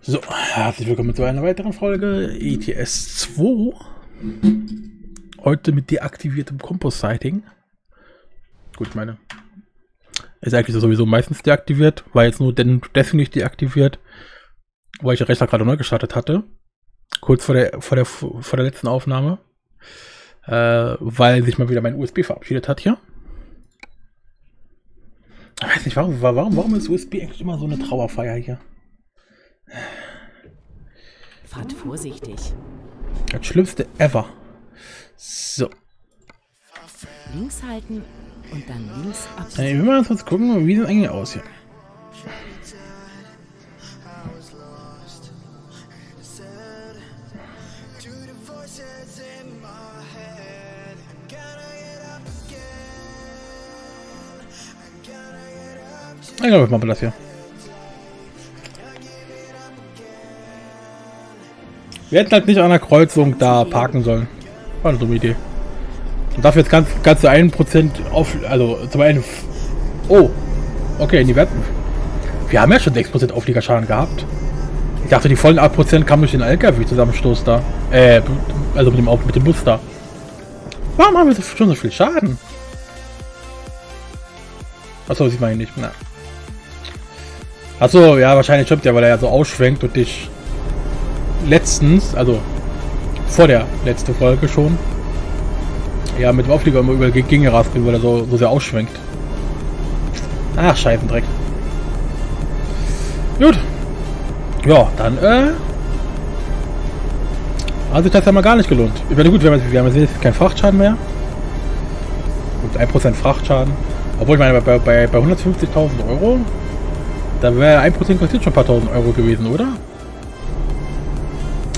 So, herzlich willkommen zu einer weiteren Folge ETS 2. Heute mit deaktiviertem Compositing. Gut, meine. Ist eigentlich sowieso meistens deaktiviert, war jetzt nur den dessen nicht deaktiviert, weil ich den Rechner gerade neu gestartet hatte. Kurz vor der, vor der, vor der letzten Aufnahme. Äh, weil sich mal wieder mein USB verabschiedet hat hier. Ich weiß nicht, warum, warum, warum ist USB eigentlich immer so eine Trauerfeier hier? Fahrt vorsichtig. Das Schlimmste ever. So. Links halten und dann links ab. Äh, wir mal kurz gucken, wie sieht es eigentlich aus hier. Ich glaube, ich mache das hier. Wir hätten halt nicht an der Kreuzung da parken sollen. War eine dumme Idee. Und dafür jetzt ganz, ganz zu 1% auf, also zum einen. Oh, okay, die Werten. Wir haben ja schon 6% Aufliegerschaden gehabt. Ich dachte, die vollen 8% kamen durch den LKW-Zusammenstoß da. Äh, also mit dem, mit dem Bus da. Warum haben wir schon so viel Schaden? Achso, man hier nicht. Na. Achso, ja, wahrscheinlich stimmt ja, weil er ja so ausschwenkt und dich letztens, also vor der letzten Folge schon, ja, mit dem Auflieger immer über Gegend gerast bin, weil er so, so sehr ausschwenkt. Ach, Scheibendreck. Gut. Ja, dann, äh... Hat sich das ja mal gar nicht gelohnt. Ich meine, gut, wir haben, wir haben jetzt keinen Frachtschaden mehr. Gut, 1% Frachtschaden. Obwohl, ich meine, bei, bei, bei 150.000 Euro, da wäre 1% kostet schon ein paar tausend Euro gewesen, oder?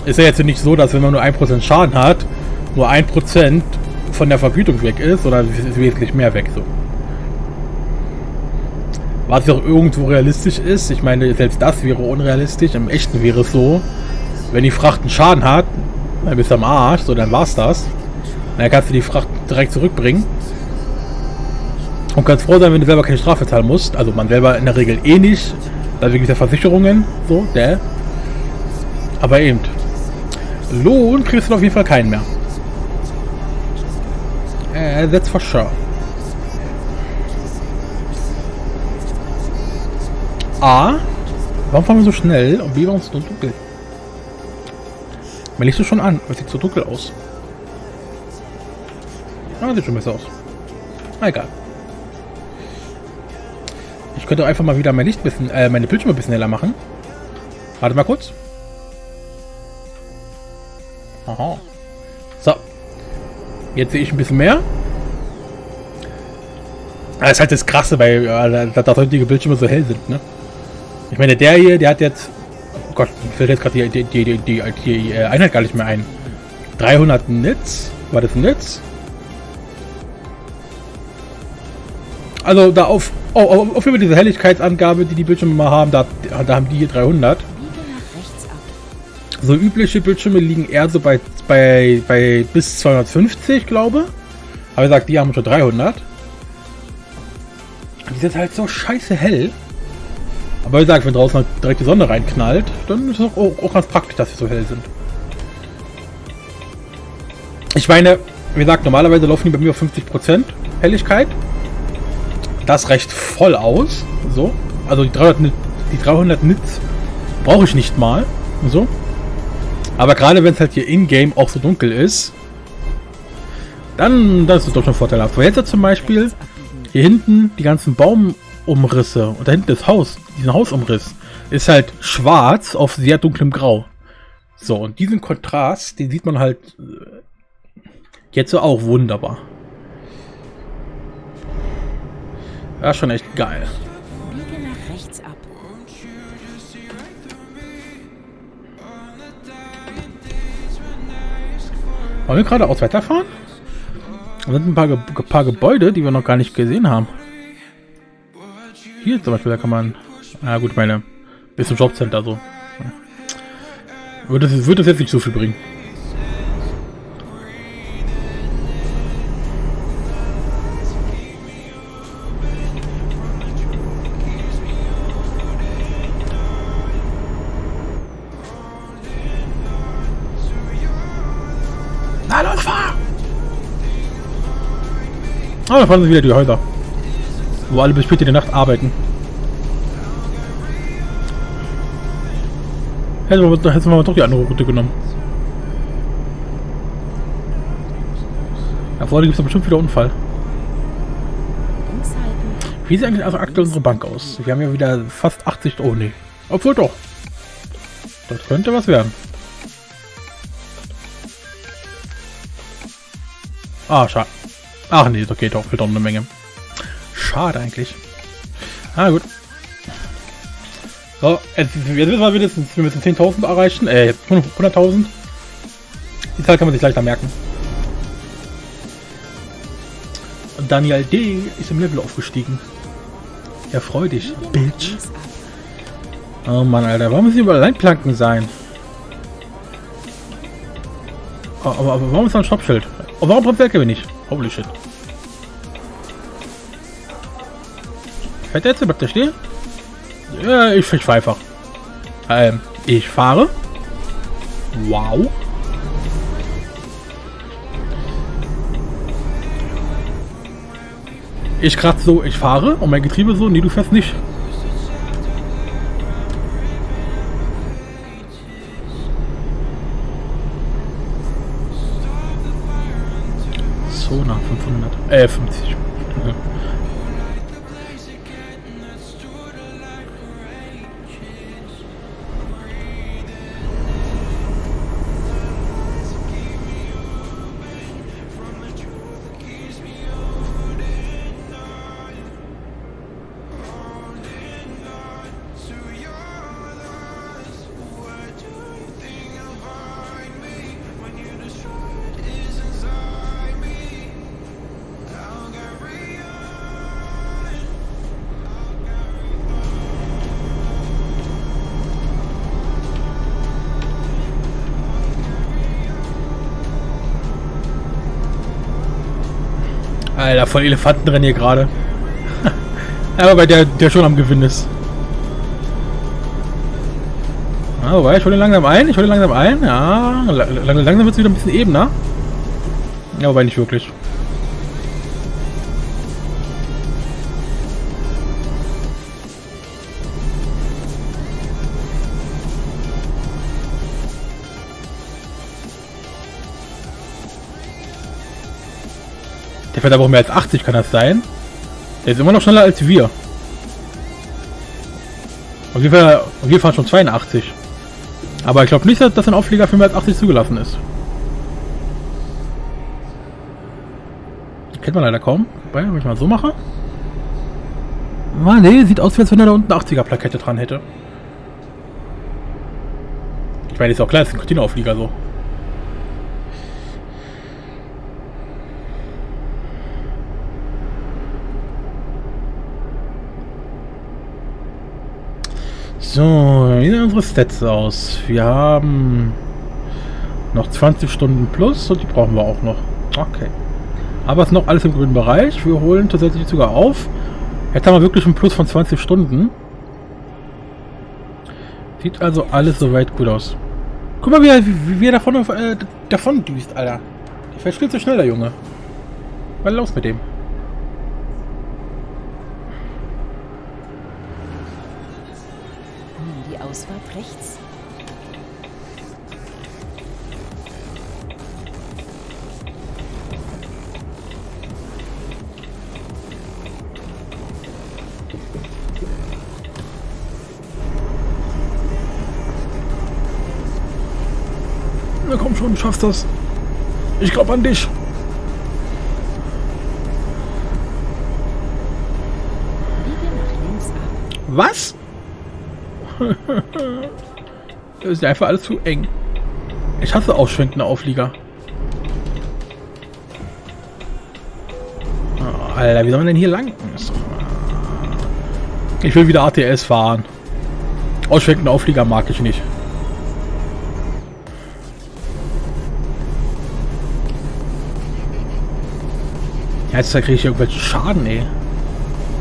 Ist ja jetzt nicht so, dass wenn man nur 1% Schaden hat, nur 1% von der Vergütung weg ist, sondern es ist wesentlich mehr weg. So. Was ja auch irgendwo realistisch ist, ich meine, selbst das wäre unrealistisch. Im Echten wäre es so, wenn die Fracht einen Schaden hat, dann bist du am Arsch, so dann war's das. Dann kannst du die Fracht direkt zurückbringen. Und kannst froh sein, wenn du selber keine Strafe zahlen musst. Also man selber in der Regel eh nicht. Da wegen der Versicherungen, so, der. Aber eben. Lohn kriegst du auf jeden Fall keinen mehr. Äh, that's for sure. A. Warum fahren wir so schnell? Und. Warum ist es so dunkel? Man liegt so schon an. Es sieht so dunkel aus. Ah, sieht schon besser aus. Na egal. Ich könnte einfach mal wieder mein Licht bisschen, äh, meine Bildschirme ein bisschen heller machen. Warte mal kurz. Aha. So. Jetzt sehe ich ein bisschen mehr. Das ist halt das Krasse, weil äh, dass heutige Bildschirme so hell sind, ne? Ich meine, der hier, der hat jetzt... Oh Gott, mir fällt jetzt gerade die, die, die, die, die Einheit gar nicht mehr ein. 300 Nits? War das ein Nits? Also da auf, oh, auf, auf über diese Helligkeitsangabe, die die Bildschirme mal haben, da, da haben die hier 300. So übliche Bildschirme liegen eher so bei, bei, bei bis 250, glaube Aber ich sag, die haben schon 300. Die sind halt so scheiße hell. Aber wie gesagt, wenn draußen halt direkt die Sonne reinknallt, dann ist es auch, auch ganz praktisch, dass sie so hell sind. Ich meine, wie gesagt, normalerweise laufen die bei mir auf 50% Helligkeit. Das reicht voll aus. So. Also die 300, die 300 Nits brauche ich nicht mal. So. Aber gerade wenn es halt hier in-game auch so dunkel ist, dann das ist es doch schon vorteilhaft. Weil jetzt zum Beispiel hier hinten die ganzen Baumumrisse und da hinten das Haus, diesen Hausumriss, ist halt schwarz auf sehr dunklem Grau. So, und diesen Kontrast, den sieht man halt äh, jetzt auch wunderbar. Ja, schon echt geil. Biege nach rechts ab. Wollen wir geradeaus weiterfahren? Da sind ein paar, Ge paar Gebäude, die wir noch gar nicht gesehen haben. Hier zum Beispiel, da kann man... Na gut, meine... Bis zum Jobcenter so. Würde das, würde das jetzt nicht so viel bringen. Na los, fahr! Ah, da fahren sie wieder die Häuser. Wo alle bis später in der Nacht arbeiten. Hätten wir, hätten wir doch die andere Route genommen. Da vorne gibt es bestimmt wieder Unfall. Wie sieht eigentlich also aktuell unsere Bank aus? Wir haben ja wieder fast 80... Oh nee. Obwohl doch. Das könnte was werden. Ah, schade. Ach nee, okay, doch, fehlt eine Menge. Schade eigentlich. Ah, gut. So, jetzt, jetzt wissen wir mindestens, wir müssen 10.000 erreichen. Äh, 100.000. Die Zahl kann man sich leichter merken. Und Daniel D. ist im Level aufgestiegen. Ja, freu dich, Bitch. Oh Mann, Alter, warum müssen die überall Leitplanken sein? Oh, aber, aber warum ist da ein Stoppschild? Oh, warum der LKW nicht? Holy shit. Fährt der jetzt? Bleibt der stehen? Ja, ich, ich fahre einfach. Ähm, ich fahre. Wow. Ich grad so, ich fahre und mein Getriebe so, nee, du fährst nicht. Alter, voll Elefantenrennen hier gerade. Aber bei der, der schon am Gewinn ist. Ah, wobei, ich hole langsam ein, ich hole langsam ein. Ja, la- la- langsam wird es wieder ein bisschen ebener. Ja, wobei nicht wirklich. Der fährt aber auch mehr als 80, kann das sein? Der ist immer noch schneller als wir. Wir, fahren- und wir fahren schon 82. Aber ich glaube nicht, dass ein Auflieger für mehr als 80 zugelassen ist. Kennt man leider kaum. Wobei, wenn ich mal so mache. Ah, nee, sieht aus, als wenn er da unten eine 80er-Plakette dran hätte. Ich meine, ist auch klar, das ist ein Cortina-Auflieger so. So, wie sehen unsere Stats aus? Wir haben noch 20 Stunden plus und die brauchen wir auch noch. Okay. Aber es ist noch alles im grünen Bereich. Wir holen tatsächlich sogar auf. Jetzt haben wir wirklich einen Plus von 20 Stunden. Sieht also alles soweit gut aus. Guck mal, wie er, wie, wie er davon, äh, davon düst, Alter. Der fährt viel zu schnell, der Junge. Was los mit dem? Komm schon, du schaffst das. Ich glaube an dich. Was? das ist einfach alles zu eng. Ich hasse ausschwenkende Auflieger. Oh, Alter, wie soll man denn hier lang? Ich will wieder ATS fahren. Ausschwenkende Auflieger mag ich nicht. Jetzt kriege ich irgendwelchen Schaden, ey.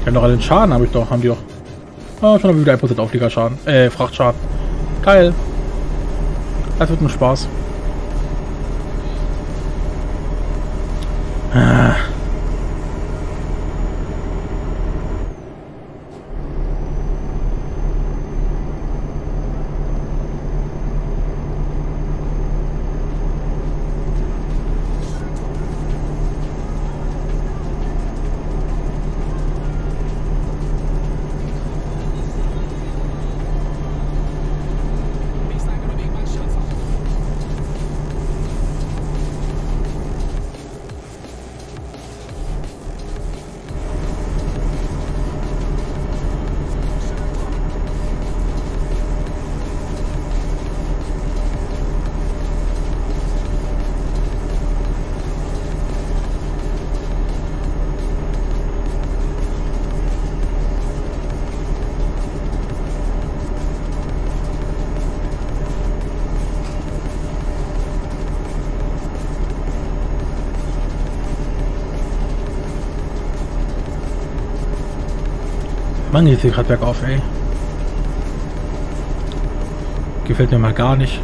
Ich habe doch den Schaden, habe ich doch, haben die doch. Ah, schon wieder 1% Aufliegerschaden. Äh, Frachtschaden. Geil. Das wird ein Spaß. Mann, geht hier gerade bergauf, ey. Gefällt mir mal gar nicht.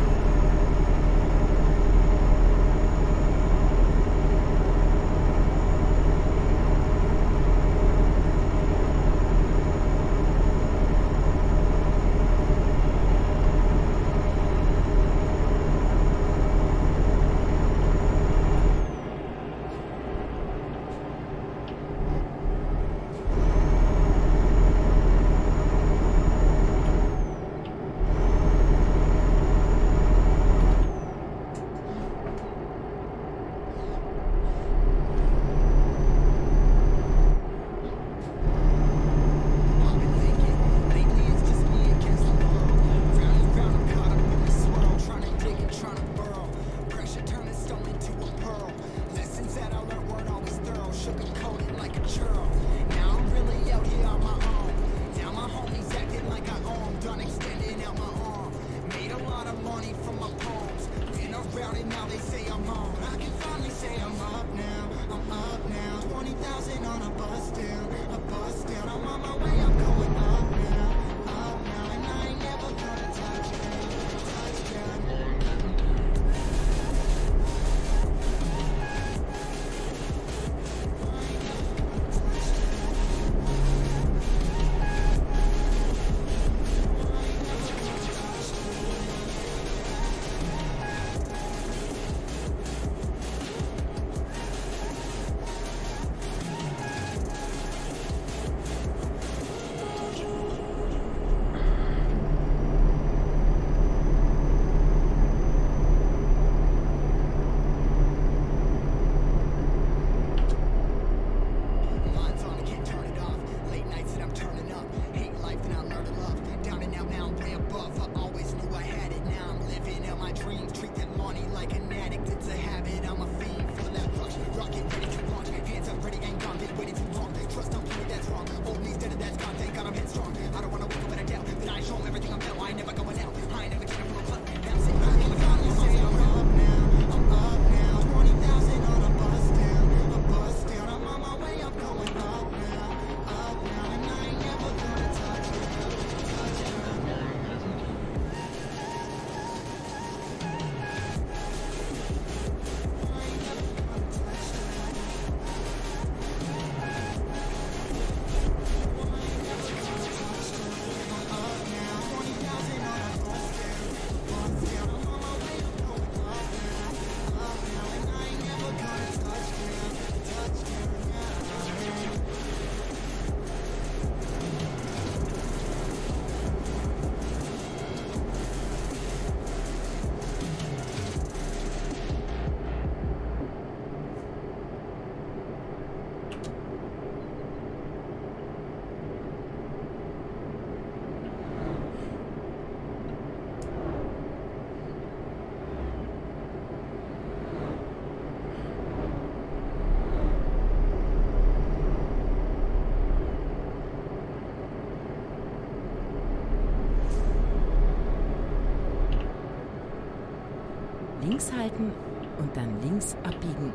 Links halten und dann links abbiegen.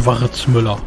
Schwarzmüller.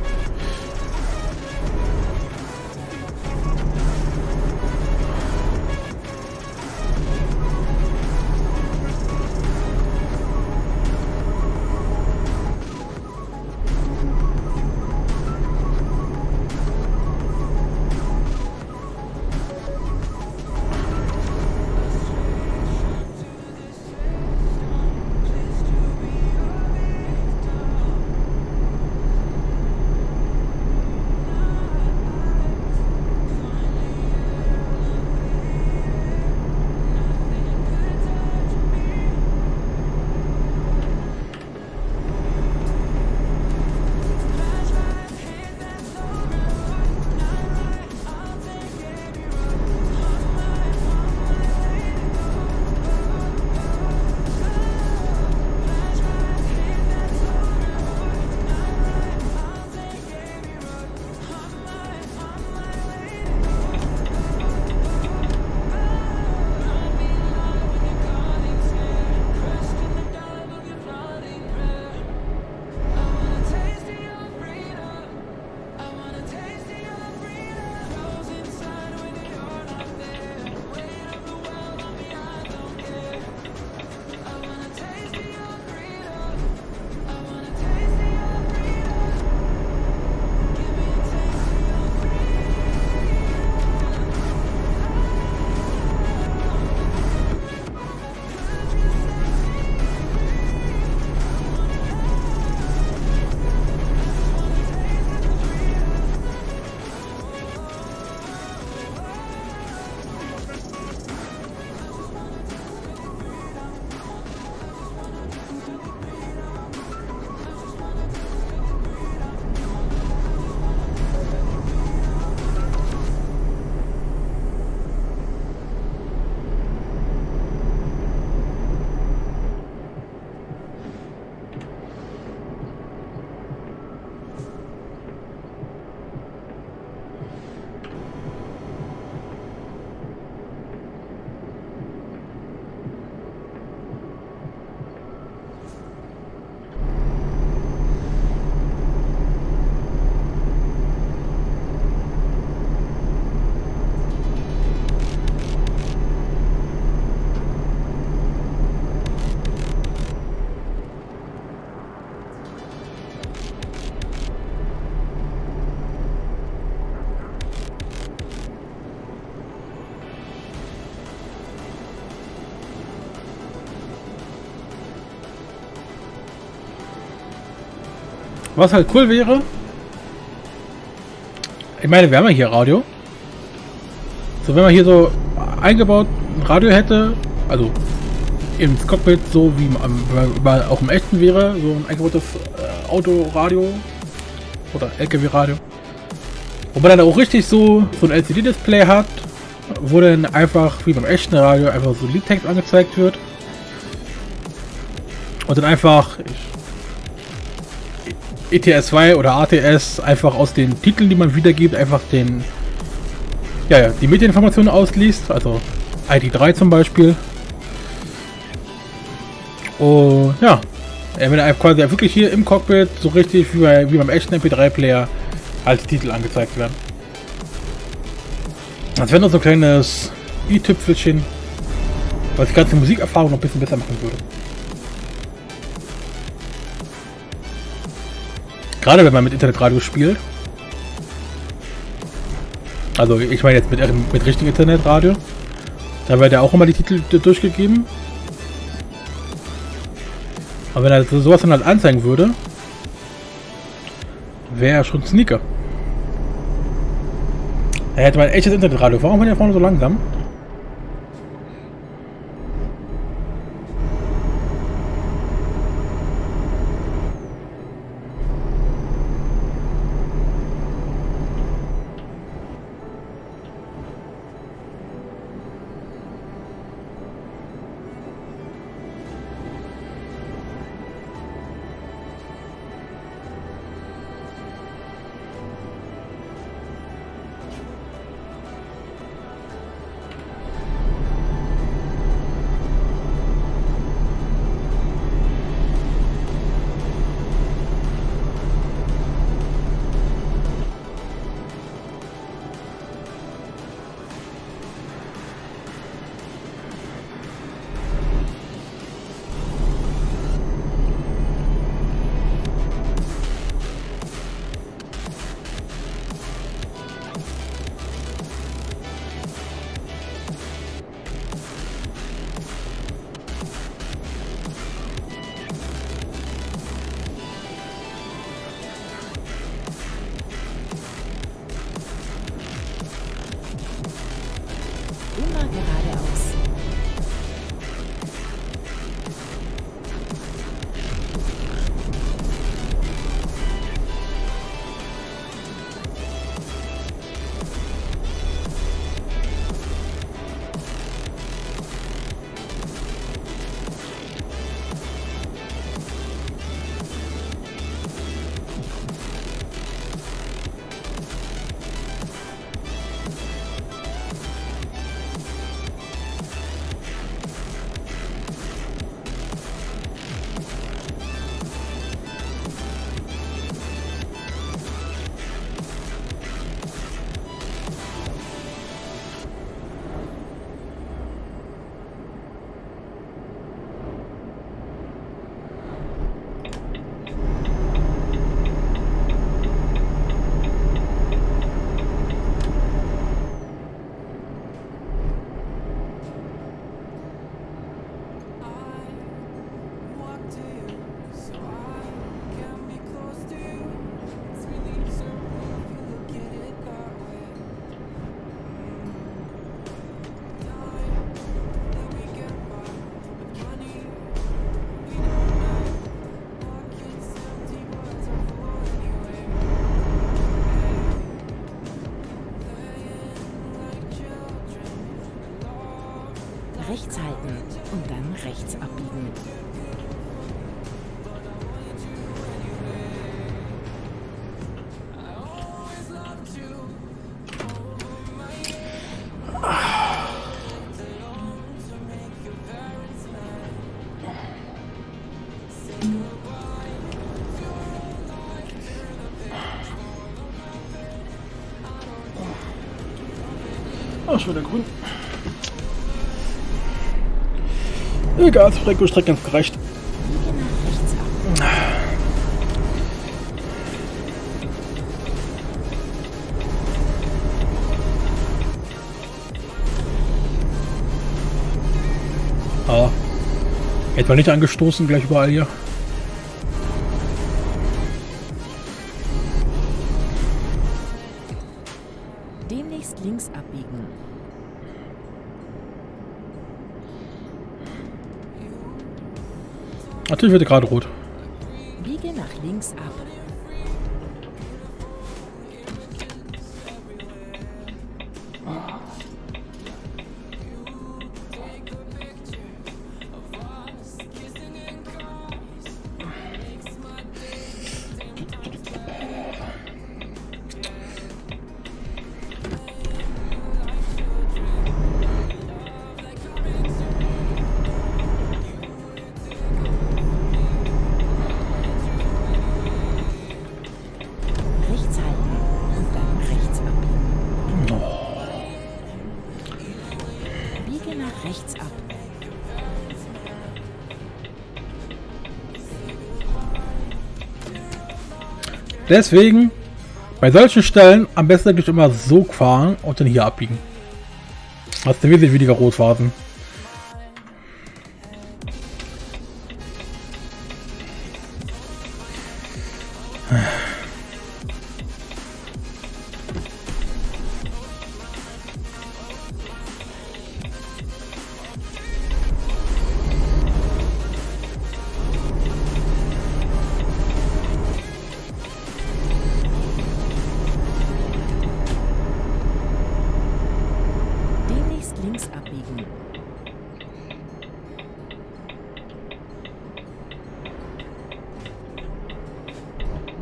Was halt cool wäre, ich meine, wir haben ja hier Radio. So, wenn man hier so eingebaut ein Radio hätte, also ins Cockpit, so wie man auch im echten wäre, so ein eingebautes äh, Autoradio oder LKW-Radio. Wo man dann auch richtig so, so ein LCD-Display hat, wo dann einfach wie beim echten Radio einfach so Liedtext angezeigt wird. Und dann einfach ETS 2 oder ATS einfach aus den Titeln, die man wiedergibt, einfach den ja, ja, die Medieninformationen ausliest, also ID3 zum Beispiel. Und ja, wenn er quasi wirklich hier im Cockpit so richtig wie, bei, wie beim echten MP3-Player halt Titel angezeigt werden. Das wäre noch so ein kleines i-Tüpfelchen, was die ganze Musikerfahrung noch ein bisschen besser machen würde. Gerade wenn man mit Internetradio spielt. Also ich meine jetzt mit, mit richtigem Internetradio. Da wird ja auch immer die Titel durchgegeben. Aber wenn er sowas dann halt anzeigen würde, wäre er schon Sneaker. Er hätte mal ein echtes Internetradio. Warum war der vorne so langsam? Rechts halten und dann rechts abbiegen. Oh, schon wieder grün. Egal, Strecke, Strecke ganz gereicht. Ah. Etwa nicht angestoßen, gleich überall hier. Wird er gerade rot. Deswegen bei solchen Stellen am besten eigentlich immer so fahren und dann hier abbiegen. Hast du wesentlich weniger Rotphasen. Links abbiegen.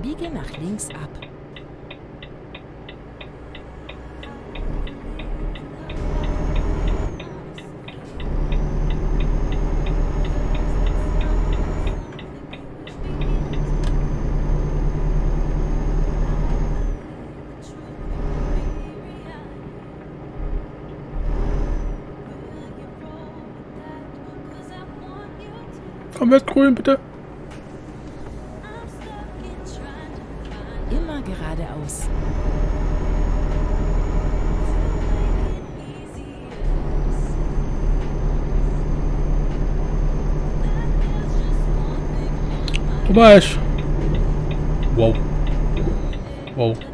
Biege nach links ab. Jetzt grün, bitte. Immer geradeaus. Ist. Wow. Wow.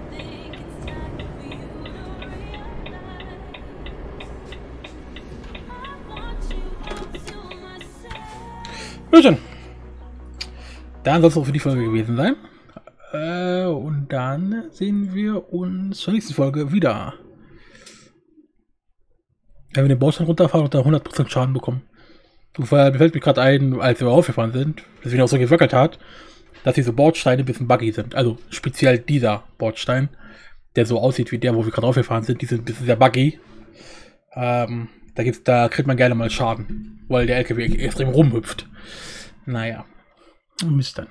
Gut. Dann soll es auch für die Folge gewesen sein. Äh, und dann sehen wir uns zur nächsten Folge wieder. Wenn wir den Baustein runterfahren und da 100% Schaden bekommen. Mir fällt mir gerade ein, als wir aufgefahren sind, deswegen auch so gewackelt hat, dass diese Bordsteine ein bisschen buggy sind. Also speziell dieser Bordstein, der so aussieht wie der, wo wir gerade aufgefahren sind, die sind ein bisschen sehr buggy. Ähm, da, gibt's, da kriegt man gerne mal Schaden, weil der LKW extrem rumhüpft. Naja, Mist dann.